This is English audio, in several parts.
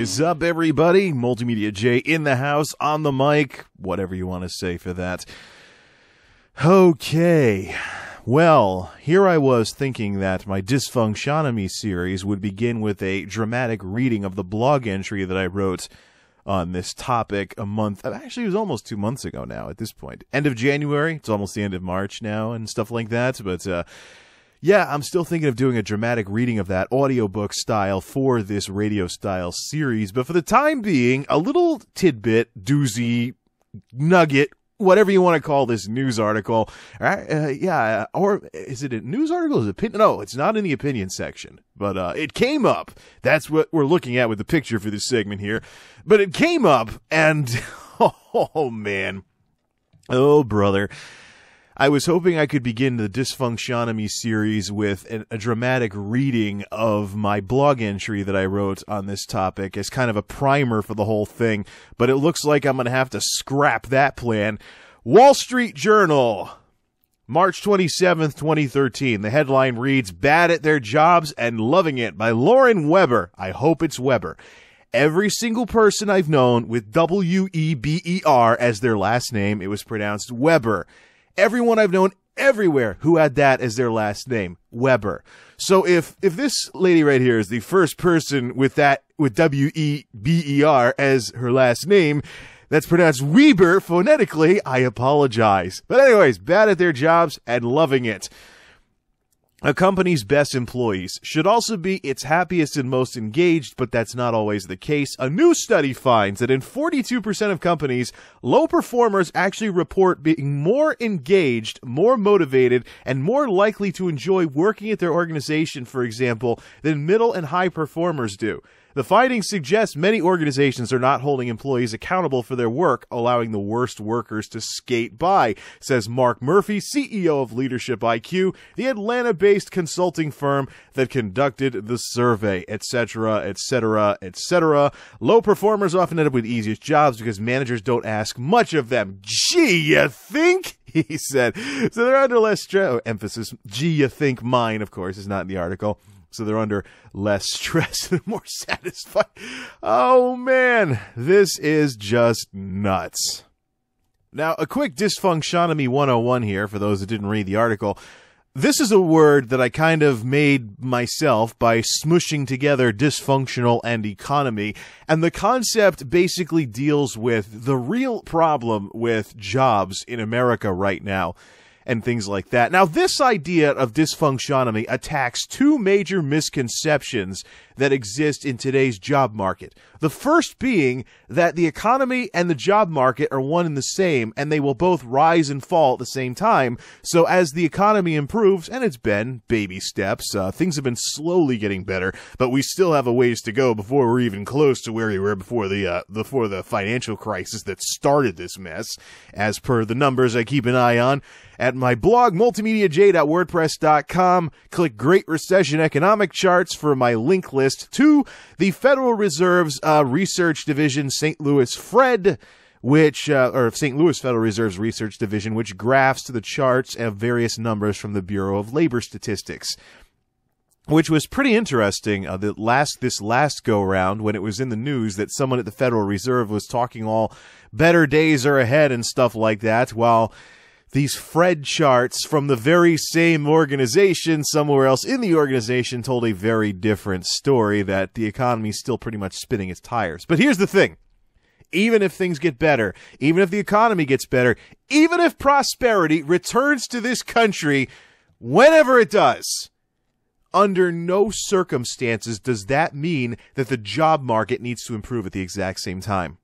Is up, everybody? Multimedia J in the house, on the mic, whatever you want to say for that. Okay. Well, here I was thinking that my Dysfunctionomy series would begin with a dramatic reading of the blog entry that I wrote on this topic a month. Actually, it was almost two months ago now at this point. End of January. It's almost the end of March now and stuff like that. But, uh, yeah, I'm still thinking of doing a dramatic reading of that audiobook style for this radio style series. But for the time being, a little tidbit, doozy, nugget, whatever you want to call this news article. Uh, yeah, or is it a news article? Is it opinion? No, it's not in the opinion section, but uh, it came up. That's what we're looking at with the picture for this segment here. But it came up, and oh man, oh brother. I was hoping I could begin the Dysfunctionomy series with an, a dramatic reading of my blog entry that I wrote on this topic as kind of a primer for the whole thing, but it looks like I'm going to have to scrap that plan. Wall Street Journal, March 27th, 2013. The headline reads Bad at Their Jobs and Loving It by Lauren Weber. I hope it's Weber. Every single person I've known with W E B E R as their last name, it was pronounced Weber everyone I've known everywhere who had that as their last name, Weber. So if if this lady right here is the first person with that with W E B E R as her last name, that's pronounced Weber phonetically, I apologize. But anyways, bad at their jobs and loving it. A company's best employees should also be its happiest and most engaged, but that's not always the case. A new study finds that in 42% of companies, low performers actually report being more engaged, more motivated, and more likely to enjoy working at their organization, for example, than middle and high performers do. The findings suggest many organizations are not holding employees accountable for their work, allowing the worst workers to skate by, says Mark Murphy, CEO of Leadership IQ, the Atlanta based consulting firm that conducted the survey, etc., etc., etc. Low performers often end up with easiest jobs because managers don't ask much of them. Gee, you think? He said. So they're under less stress. Oh, emphasis. Gee, you think mine, of course, is not in the article so they're under less stress and more satisfied. Oh man, this is just nuts. Now, a quick dysfunctionomy 101 here for those that didn't read the article. This is a word that I kind of made myself by smushing together dysfunctional and economy. And the concept basically deals with the real problem with jobs in America right now and things like that. Now, this idea of dysfunctionomy attacks two major misconceptions that exist in today's job market. The first being that the economy and the job market are one and the same, and they will both rise and fall at the same time. So as the economy improves, and it's been baby steps, uh, things have been slowly getting better, but we still have a ways to go before we're even close to where we were before the uh, before the financial crisis that started this mess. As per the numbers I keep an eye on at my blog, multimediaj.wordpress.com. Click Great Recession Economic Charts for my link list to the Federal Reserve's uh, Research Division, St. Louis Fred which uh, or St. Louis Federal Reserve's research division, which graphs to the charts of various numbers from the Bureau of Labor Statistics. Which was pretty interesting. Uh, last this last go round, when it was in the news that someone at the Federal Reserve was talking all better days are ahead and stuff like that, while these Fred charts from the very same organization somewhere else in the organization told a very different story that the economy is still pretty much spinning its tires. But here's the thing. Even if things get better, even if the economy gets better, even if prosperity returns to this country whenever it does, under no circumstances does that mean that the job market needs to improve at the exact same time.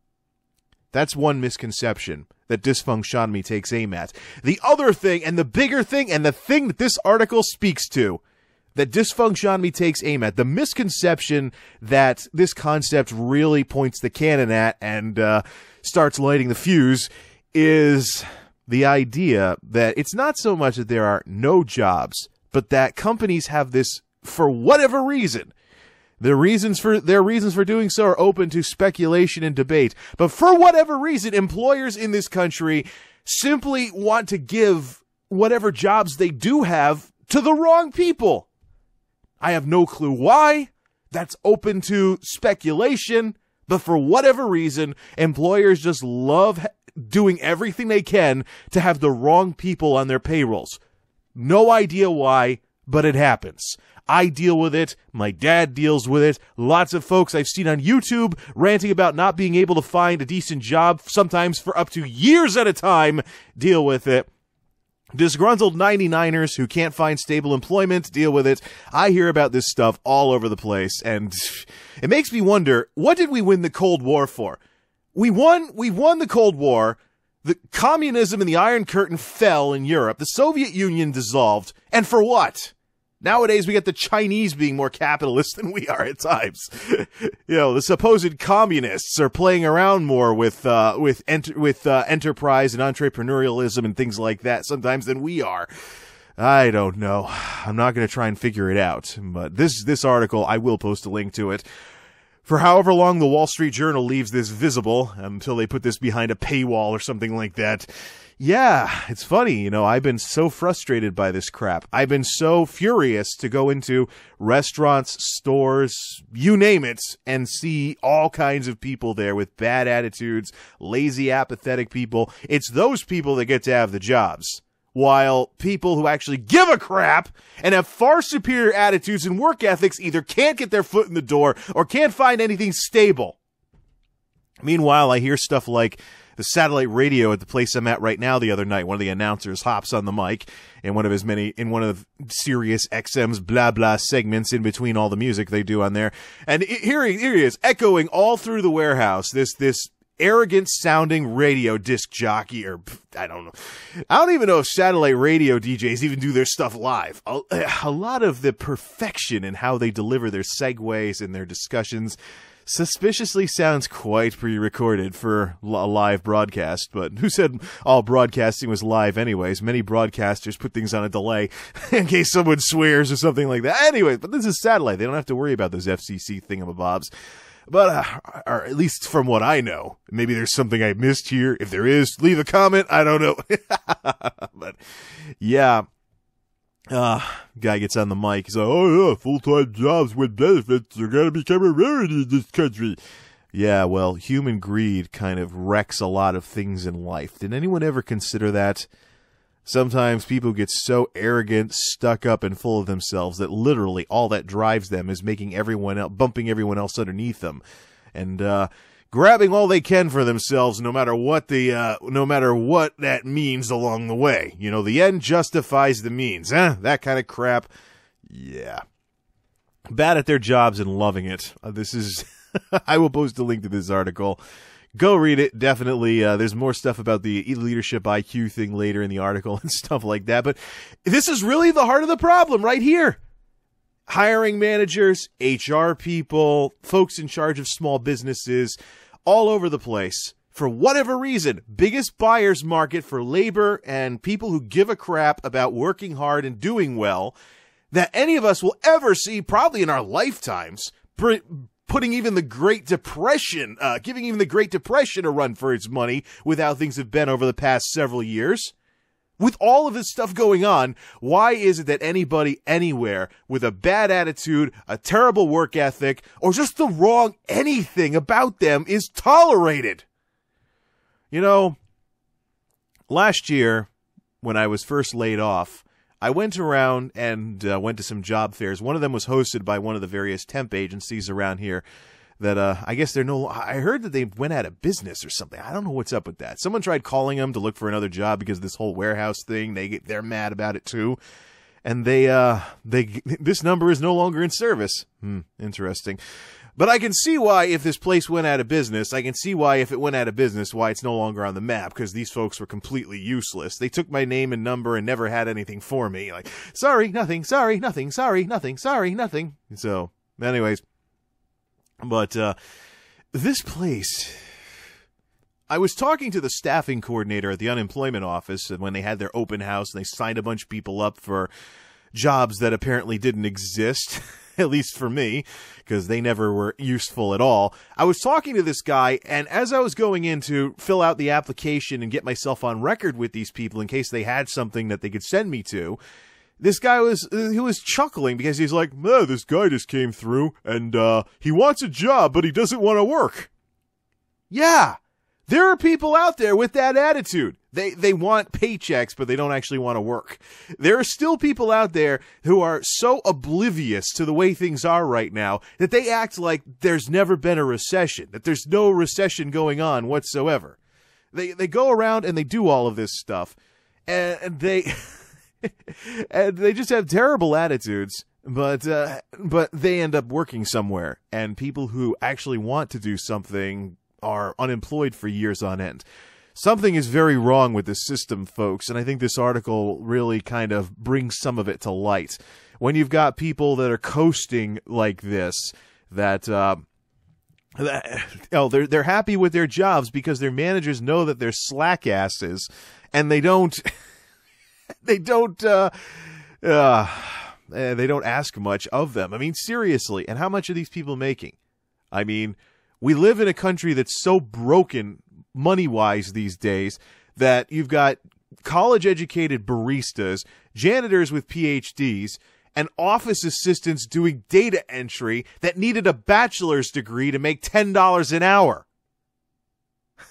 That's one misconception that dysfunctionomy takes aim at. The other thing, and the bigger thing, and the thing that this article speaks to, that dysfunctionomy takes aim at, the misconception that this concept really points the cannon at and uh, starts lighting the fuse, is the idea that it's not so much that there are no jobs, but that companies have this, for whatever reason, the reasons for their reasons for doing so are open to speculation and debate. But for whatever reason, employers in this country simply want to give whatever jobs they do have to the wrong people. I have no clue why. That's open to speculation, but for whatever reason, employers just love doing everything they can to have the wrong people on their payrolls. No idea why, but it happens. I deal with it. My dad deals with it. Lots of folks I've seen on YouTube ranting about not being able to find a decent job, sometimes for up to years at a time, deal with it. Disgruntled 99ers who can't find stable employment deal with it. I hear about this stuff all over the place, and it makes me wonder what did we win the Cold War for? We won, we won the Cold War. The communism and the Iron Curtain fell in Europe. The Soviet Union dissolved. And for what? Nowadays, we get the Chinese being more capitalist than we are at times. you know, the supposed communists are playing around more with uh, with ent- with uh, enterprise and entrepreneurialism and things like that sometimes than we are. I don't know. I'm not going to try and figure it out. But this this article, I will post a link to it. For however long the Wall Street Journal leaves this visible, until they put this behind a paywall or something like that, yeah, it's funny. You know, I've been so frustrated by this crap. I've been so furious to go into restaurants, stores, you name it, and see all kinds of people there with bad attitudes, lazy, apathetic people. It's those people that get to have the jobs. While people who actually give a crap and have far superior attitudes and work ethics either can't get their foot in the door or can't find anything stable. Meanwhile, I hear stuff like, the satellite radio at the place I'm at right now the other night. One of the announcers hops on the mic in one of his many, in one of Sirius XM's blah blah segments in between all the music they do on there. And here, he, here he is echoing all through the warehouse. This, this arrogant sounding radio disc jockey or I don't know. I don't even know if satellite radio DJs even do their stuff live. A, a lot of the perfection in how they deliver their segues and their discussions suspiciously sounds quite pre-recorded for a live broadcast, but who said all broadcasting was live anyways? Many broadcasters put things on a delay in case someone swears or something like that. Anyways, but this is satellite. They don't have to worry about those FCC thingamabobs. But, uh, or at least from what I know, maybe there's something I missed here. If there is, leave a comment. I don't know. but yeah, uh, guy gets on the mic. He's like, oh yeah, full-time jobs with benefits are gonna become a rarity in this country. Yeah, well, human greed kind of wrecks a lot of things in life. Did anyone ever consider that? Sometimes people get so arrogant, stuck up, and full of themselves that literally all that drives them is making everyone else, bumping everyone else underneath them. And, uh, grabbing all they can for themselves, no matter what the, uh, no matter what that means along the way. You know, the end justifies the means, eh? That kind of crap. Yeah. Bad at their jobs and loving it. Uh, this is, I will post a link to this article. Go read it. Definitely. Uh, there's more stuff about the leadership IQ thing later in the article and stuff like that. But this is really the heart of the problem right here hiring managers, HR people, folks in charge of small businesses, all over the place. For whatever reason, biggest buyer's market for labor and people who give a crap about working hard and doing well that any of us will ever see probably in our lifetimes. Putting even the Great Depression, uh, giving even the Great Depression a run for its money with how things have been over the past several years. With all of this stuff going on, why is it that anybody anywhere with a bad attitude, a terrible work ethic, or just the wrong anything about them is tolerated? You know, last year, when I was first laid off, I went around and uh, went to some job fairs. One of them was hosted by one of the various temp agencies around here that uh, I guess they're no. I heard that they went out of business or something. I don't know what's up with that. Someone tried calling them to look for another job because this whole warehouse thing. They get they're mad about it too, and they uh they this number is no longer in service. Hmm, interesting. But I can see why if this place went out of business, I can see why if it went out of business, why it's no longer on the map because these folks were completely useless. They took my name and number and never had anything for me. Like, sorry, nothing, sorry, nothing, sorry, nothing, sorry, nothing. So, anyways, but uh, this place. I was talking to the staffing coordinator at the unemployment office and when they had their open house and they signed a bunch of people up for jobs that apparently didn't exist, at least for me, because they never were useful at all. I was talking to this guy, and as I was going in to fill out the application and get myself on record with these people in case they had something that they could send me to, this guy was he was chuckling because he's like, this guy just came through and uh, he wants a job, but he doesn't want to work. Yeah, there are people out there with that attitude. They they want paychecks, but they don't actually want to work. There are still people out there who are so oblivious to the way things are right now that they act like there's never been a recession, that there's no recession going on whatsoever. They they go around and they do all of this stuff, and, and they and they just have terrible attitudes. But uh, but they end up working somewhere, and people who actually want to do something are unemployed for years on end. Something is very wrong with the system, folks, and I think this article really kind of brings some of it to light. When you've got people that are coasting like this, that uh, oh, they're they're happy with their jobs because their managers know that they're slack asses, and they don't they don't uh, uh, they don't ask much of them. I mean, seriously, and how much are these people making? I mean, we live in a country that's so broken money wise these days that you've got college educated baristas, janitors with PhDs, and office assistants doing data entry that needed a bachelor's degree to make $10 an hour.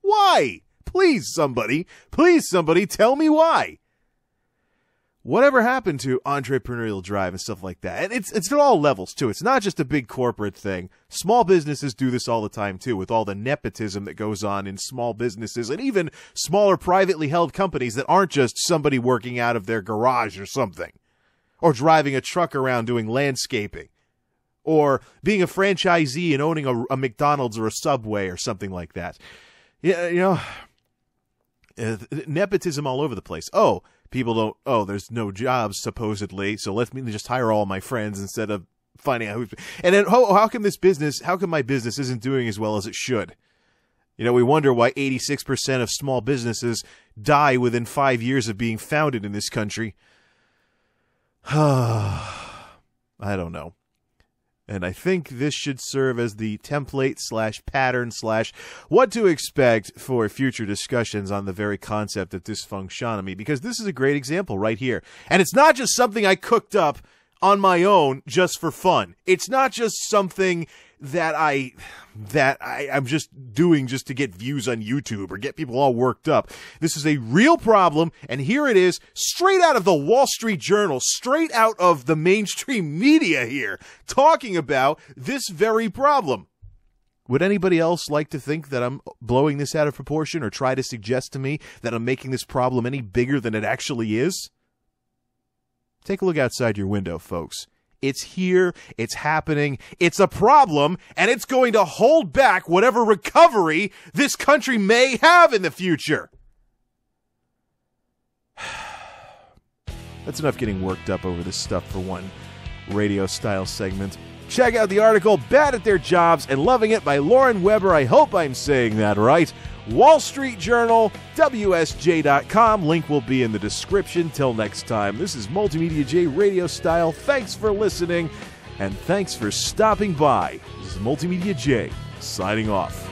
why? Please, somebody, please, somebody, tell me why whatever happened to entrepreneurial drive and stuff like that? And it's it's at all levels too. It's not just a big corporate thing. Small businesses do this all the time too, with all the nepotism that goes on in small businesses and even smaller privately held companies that aren't just somebody working out of their garage or something, or driving a truck around doing landscaping, or being a franchisee and owning a, a McDonald's or a Subway or something like that. Yeah, you know, uh, nepotism all over the place. Oh people don't oh there's no jobs supposedly so let me just hire all my friends instead of finding out who's and then oh, how come this business how come my business isn't doing as well as it should? You know we wonder why 86% of small businesses die within five years of being founded in this country. I don't know and I think this should serve as the template slash pattern slash what to expect for future discussions on the very concept of dysfunctionomy, because this is a great example right here. And it's not just something I cooked up on my own just for fun. It's not just something that I that I, I'm just doing just to get views on YouTube or get people all worked up. This is a real problem, and here it is, straight out of the Wall Street Journal, straight out of the mainstream media here, talking about this very problem. Would anybody else like to think that I'm blowing this out of proportion or try to suggest to me that I'm making this problem any bigger than it actually is? Take a look outside your window, folks. It's here. It's happening. It's a problem, and it's going to hold back whatever recovery this country may have in the future. That's enough getting worked up over this stuff for one radio style segment. Check out the article Bad at Their Jobs and Loving It by Lauren Weber. I hope I'm saying that right. Wall Street Journal, WSJ.com. Link will be in the description. Till next time, this is Multimedia J Radio Style. Thanks for listening, and thanks for stopping by. This is Multimedia J signing off.